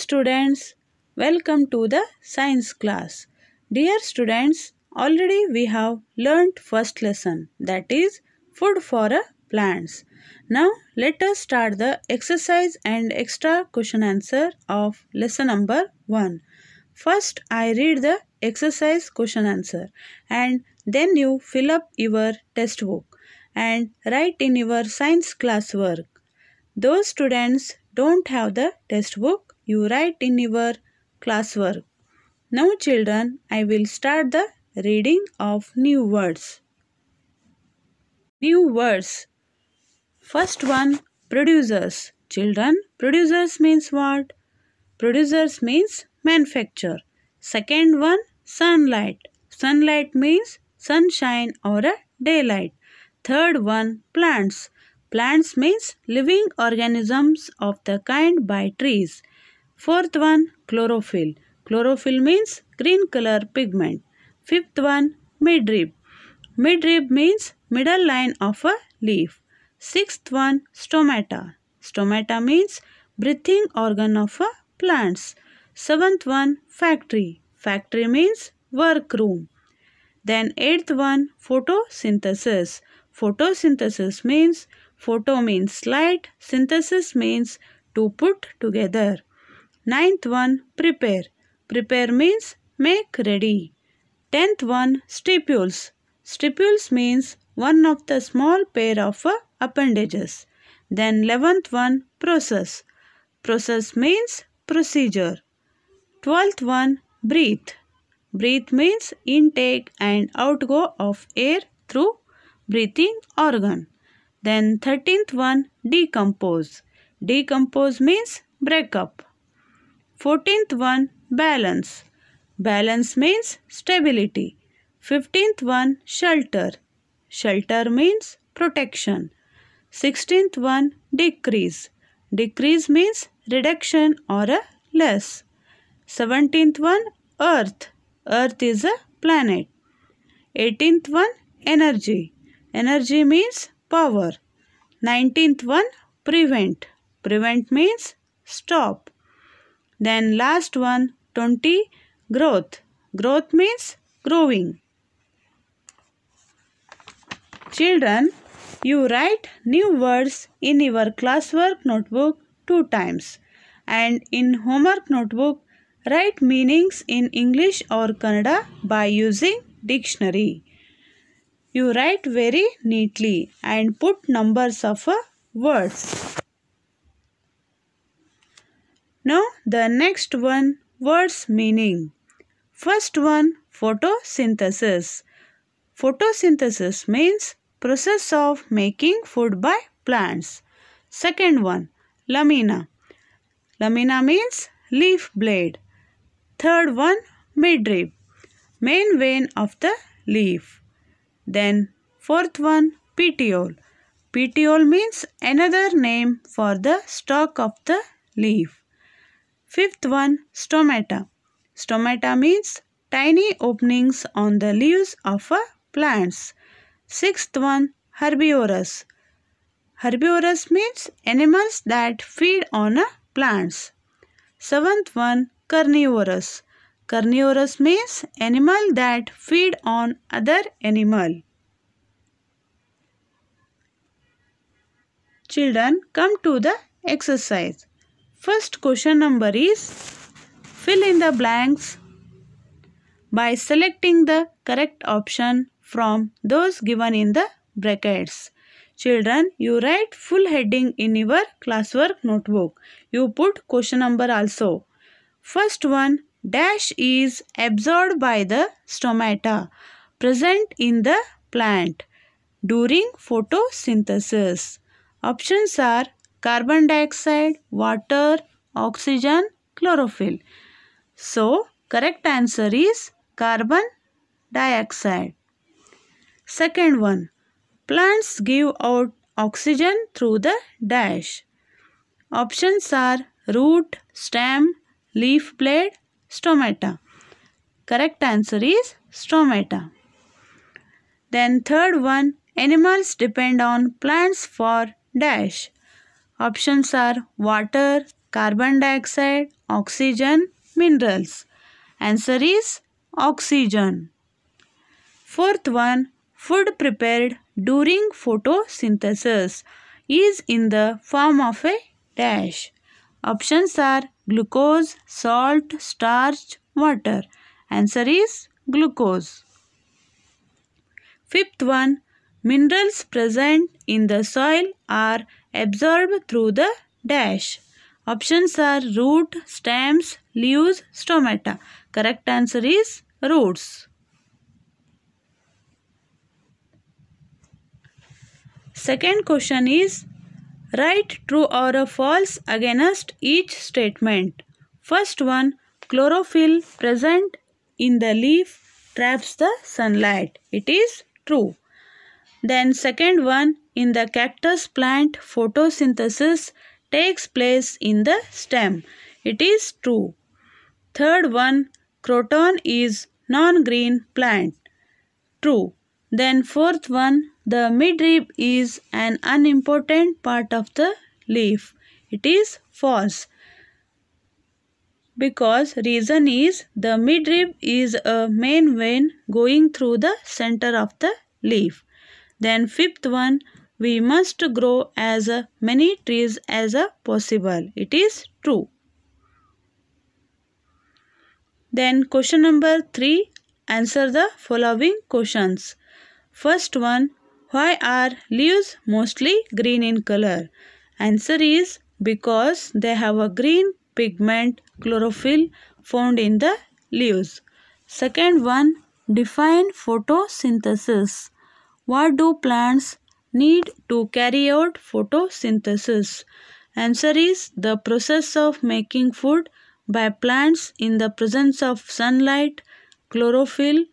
students, welcome to the science class. Dear students, already we have learnt first lesson that is food for a plants. Now let us start the exercise and extra question answer of lesson number 1. First I read the exercise question answer and then you fill up your test book and write in your science class work. Those students don't have the test book, you write in your classwork. Now children, I will start the reading of new words. New words. First one, producers. Children, producers means what? Producers means manufacture. Second one, sunlight. Sunlight means sunshine or a daylight. Third one, plants. Plants means living organisms of the kind by trees. Fourth one, chlorophyll. Chlorophyll means green color pigment. Fifth one, midrib. Midrib means middle line of a leaf. Sixth one, stomata. Stomata means breathing organ of a plants. Seventh one, factory. Factory means workroom. Then eighth one, photosynthesis. Photosynthesis means photo means light, synthesis means to put together. Ninth one, prepare. Prepare means make ready. Tenth one, stipules. Stipules means one of the small pair of uh, appendages. Then eleventh one, process. Process means procedure. Twelfth one, breathe. Breathe means intake and outgo of air through breathing organ. Then 13th one decompose. Decompose means break up. 14th one balance. Balance means stability. 15th one shelter. Shelter means protection. 16th one decrease. Decrease means reduction or a less. 17th one earth. Earth is a planet. 18th one energy. Energy means power. 19th one prevent. Prevent means stop. Then last one 20 growth. Growth means growing. Children, you write new words in your classwork notebook two times and in homework notebook write meanings in English or Kannada by using dictionary. You write very neatly and put numbers of uh, words. Now the next one words meaning. First one photosynthesis. Photosynthesis means process of making food by plants. Second one lamina. Lamina means leaf blade. Third one midrib. Main vein of the leaf. Then fourth one petiole. Petiole means another name for the stalk of the leaf. Fifth one stomata. Stomata means tiny openings on the leaves of a plants. Sixth one herbivorous. Herbivorous means animals that feed on a plants. Seventh one carnivorous. Carnivorous means animal that feed on other animal. Children, come to the exercise. First question number is fill in the blanks by selecting the correct option from those given in the brackets. Children, you write full heading in your classwork notebook. You put question number also. First one, dash is absorbed by the stomata present in the plant during photosynthesis. Options are carbon dioxide, water, oxygen, chlorophyll. So, correct answer is carbon dioxide. Second one, plants give out oxygen through the dash. Options are root, stem, leaf blade, stomata. Correct answer is stomata. Then third one, animals depend on plants for dash. Options are water, carbon dioxide, oxygen, minerals. Answer is oxygen. Fourth one, food prepared during photosynthesis is in the form of a dash. Options are glucose, salt, starch, water. Answer is glucose. Fifth one, minerals present in the soil are absorbed through the dash. Options are root, stems, leaves, stomata. Correct answer is roots. Second question is write true or false against each statement. First one chlorophyll present in the leaf traps the sunlight. It is true. Then second one in the cactus plant photosynthesis takes place in the stem. It is true. Third one croton is non-green plant. True. Then fourth one the midrib is an unimportant part of the leaf. It is false. Because reason is the midrib is a main vein going through the center of the leaf. Then fifth one, we must grow as many trees as possible. It is true. Then question number 3, answer the following questions. First one, why are leaves mostly green in color? Answer is because they have a green pigment chlorophyll found in the leaves. Second one, define photosynthesis. What do plants need to carry out photosynthesis? Answer is the process of making food by plants in the presence of sunlight, chlorophyll,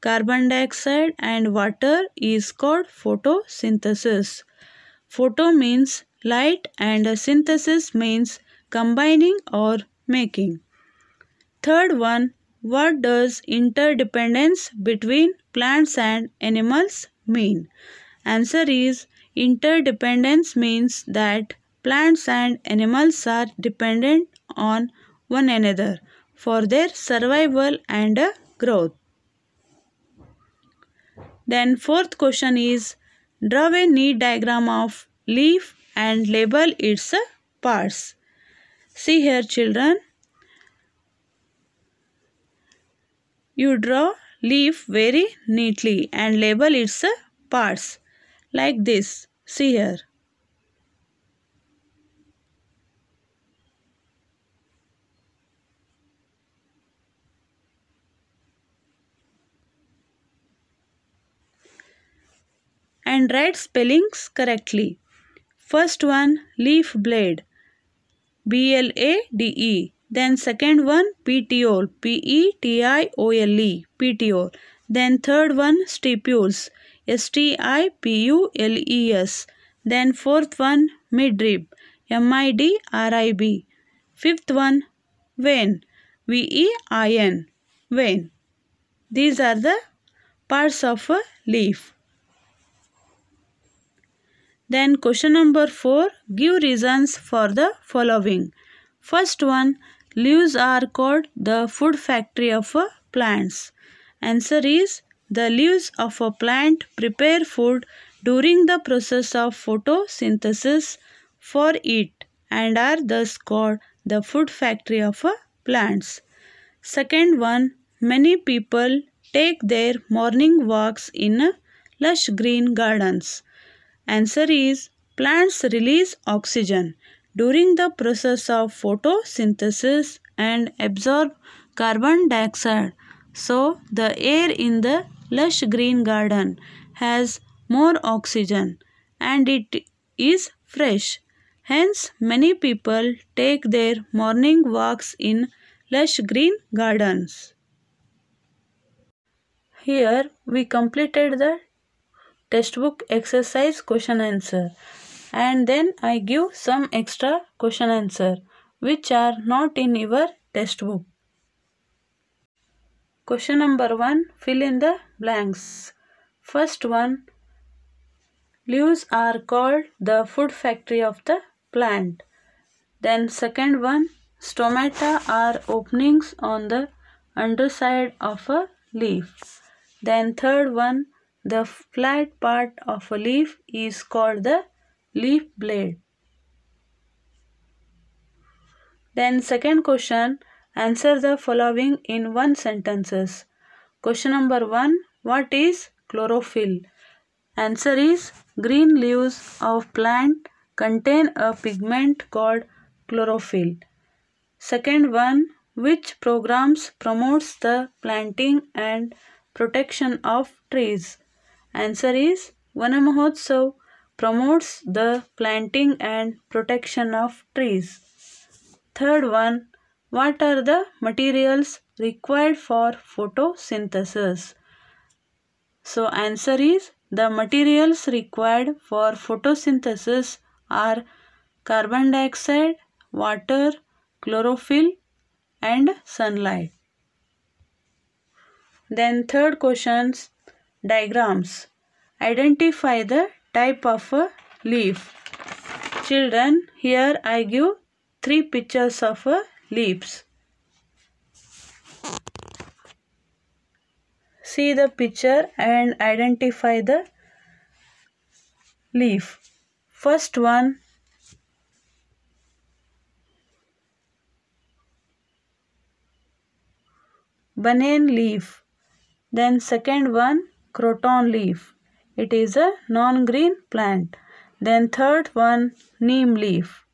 carbon dioxide and water is called photosynthesis. Photo means light and synthesis means combining or making. Third one, what does interdependence between plants and animals mean? Answer is interdependence means that plants and animals are dependent on one another for their survival and uh, growth. Then fourth question is draw a neat diagram of leaf and label its uh, parts. See here children. You draw leaf very neatly and label its uh, parts like this. See here. and write spellings correctly. First one leaf blade B L A D E. Then second one petiole P E T I O L E petiole. Then third one stipules S T I P U L E S. Then fourth one midrib M I D R I B. Fifth one vein V E I N vein. These are the parts of a leaf. Then question number 4 give reasons for the following. First one leaves are called the food factory of plants. Answer is the leaves of a plant prepare food during the process of photosynthesis for it and are thus called the food factory of a plants. Second one many people take their morning walks in lush green gardens. Answer is plants release oxygen during the process of photosynthesis and absorb carbon dioxide. So the air in the lush green garden has more oxygen and it is fresh. Hence many people take their morning walks in lush green gardens. Here we completed the textbook exercise question answer and then I give some extra question answer which are not in your textbook. Question number 1 fill in the blanks. First one leaves are called the food factory of the plant. Then second one, stomata are openings on the underside of a leaf. Then third one, the flat part of a leaf is called the leaf blade. Then second question, answer the following in one sentences. Question number 1, what is chlorophyll? Answer is green leaves of plant contain a pigment called chlorophyll. Second one, which programs promotes the planting and protection of trees? Answer is Vana Mahotsav promotes the planting and protection of trees. Third one, what are the materials required for photosynthesis? So answer is the materials required for photosynthesis are carbon dioxide, water, chlorophyll and sunlight. Then third questions diagrams. Identify the type of a leaf. Children, here I give three pictures of a leaves. See the picture and identify the leaf. First one banyan leaf. Then second one croton leaf. It is a non-green plant. Then third one neem leaf.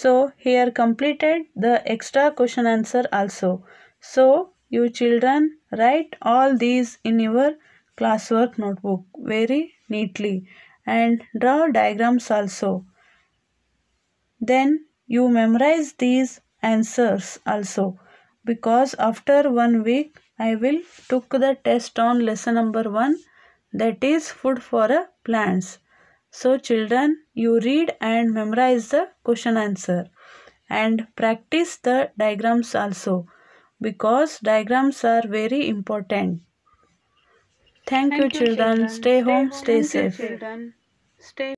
So here completed the extra question answer also. So you children write all these in your classwork notebook very neatly and draw diagrams also. Then you memorize these answers also because after one week I will took the test on lesson number 1 that is food for a plants. So children you read and memorize the question answer and practice the diagrams also because diagrams are very important. Thank, Thank you, children. children. Stay, stay home, stay safe. Children. Stay